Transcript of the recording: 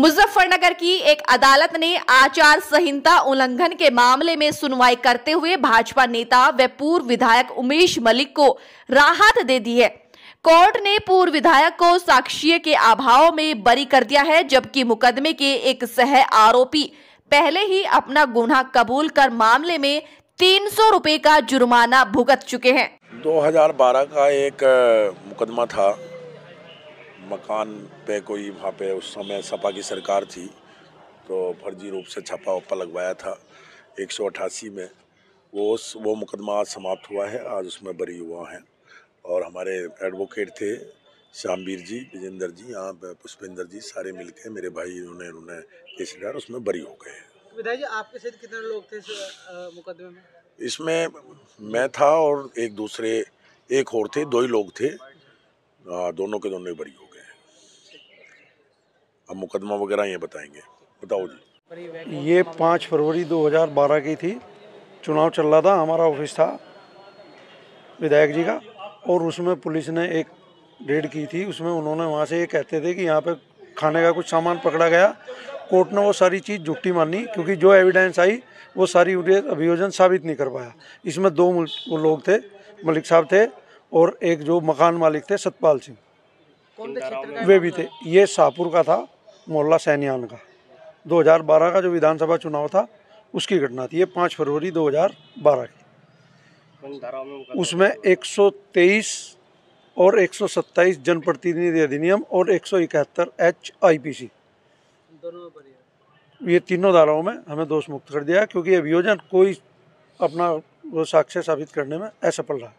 मुजफ्फरनगर की एक अदालत ने आचार संहिता उल्लंघन के मामले में सुनवाई करते हुए भाजपा नेता व पूर्व विधायक उमेश मलिक को राहत दे दी है। कोर्ट ने पूर्व विधायक को साक्ष्य के अभाव में बरी कर दिया है, जबकि मुकदमे के एक सह आरोपी पहले ही अपना गुनाह कबूल कर मामले में तीन सौ रुपए का जुर्माना भुगत चुके हैं। 2012 का एक मुकदमा था। मकान पे कोई वहाँ पे उस समय सपा की सरकार थी तो फर्जी रूप से छापा वप्पा लगवाया था एक सौ अट्ठासी में। वो उस वो मुकदमा आज समाप्त हुआ है आज उसमें बरी हुआ है। और हमारे एडवोकेट थे श्यामवीर जी विजेंद्र जी यहाँ पे पुष्पेंद्र जी सारे मिलके मेरे भाई इन्होंने उन्होंने केस डाला उसमें बरी हो गए विधायक जी आपके साथ कितने लोग थे मुकदमे में? इसमें मैं था और एक दूसरे एक और थे दो ही लोग थे। आ, दोनों के दोनों ही बरी हो गए अब मुकदमा वगैरह ये बताएँगे। बताओ जी। ये पाँच फरवरी 2012 की थी। चुनाव चल रहा था हमारा ऑफ़िस था विधायक जी का और उसमें पुलिस ने एक रेड की थी। उसमें उन्होंने वहाँ से ये कहते थे कि यहाँ पे खाने का कुछ सामान पकड़ा गया। कोर्ट ने वो सारी चीज़ झुट्टी मानी क्योंकि जो एविडेंस आई वो सारी अभियोजन साबित नहीं कर पाया। इसमें दो वो लोग थे मलिक साहब थे और एक जो मकान मालिक थे सतपाल सिंह। वे भी थे। ये शाहपुर का था मोहल्ला सैनियान का। 2012 का जो विधानसभा चुनाव था उसकी घटना थी। ये पाँच फरवरी 2012 की। उसमें 123 और 127 जनप्रतिनिधि अधिनियम और 171 एच आईपीसी ये तीनों धाराओं में हमें दोष मुक्त कर दिया क्योंकि अभियोजन कोई अपना साक्ष्य साबित करने में असफल रहा।